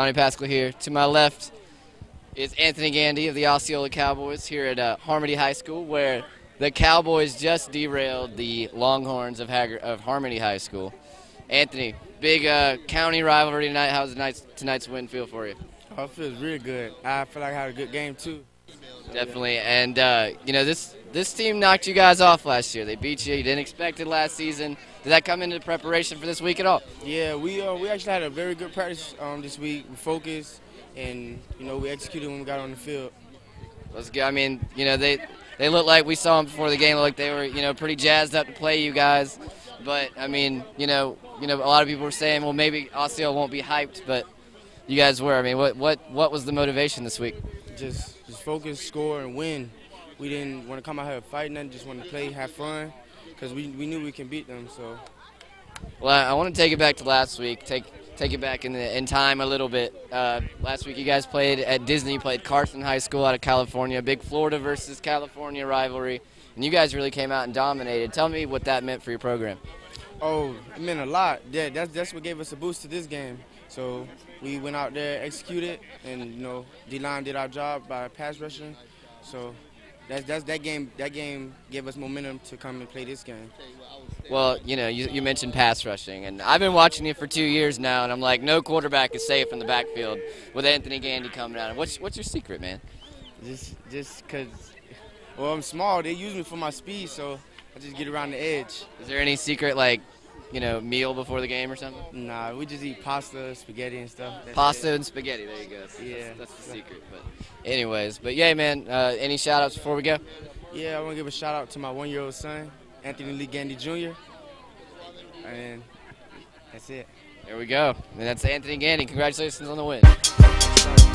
Donnie Pascal here. To my left is Anthony Gandy of the Osceola Cowboys here at uh, Harmony High School, where the Cowboys just derailed the Longhorns of, of Harmony High School. Anthony, big uh, county rivalry tonight. How's tonight's, tonight's win feel for you? Oh, it feels really good. I feel like I had a good game too. Definitely, and uh, you know this this team knocked you guys off last year. They beat you. You didn't expect it last season. Did that come into preparation for this week at all? Yeah, we uh, we actually had a very good practice um, this week. We focused, and you know we executed when we got on the field. Let's go. I mean, you know they they looked like we saw them before the game. Like they were you know pretty jazzed up to play you guys. But I mean, you know, you know, a lot of people were saying, well, maybe Osceola won't be hyped, but you guys were. I mean, what what what was the motivation this week? Just just focus, score, and win. We didn't want to come out here fighting nothing. Just want to play, have fun, because we we knew we can beat them. So Well, I, want to take it back to last week. Take take it back in the in time a little bit. Uh, last week you guys played at Disney. Played Carson High School out of California. Big Florida versus California rivalry, and you guys really came out and dominated. Tell me what that meant for your program. Oh, it meant a lot. Yeah, that's that's what gave us a boost to this game. So we went out there, executed, and you know D line did our job by pass rushing. So. That's, that's that game. That game gave us momentum to come and play this game. Well, you know, you, you mentioned pass rushing, and I've been watching you for two years now, and I'm like, no quarterback is safe in the backfield with Anthony Gandy coming out. What's what's your secret, man? Just just cause, well, I'm small. They use me for my speed, so I just get around the edge. Is there any secret like, you know, meal before the game or something? Nah, we just eat pasta, spaghetti, and stuff. That's Pasta it. and spaghetti. There you go. That's, Yeah. that's, that's the secret. But, anyways, but yeah, man. Uh, any shout outs before we go? Yeah, I want to give a shout out to my one-year-old son, Anthony Lee Gandy Jr. And that's it. There we go. And that's Anthony Gandy. Congratulations on the win.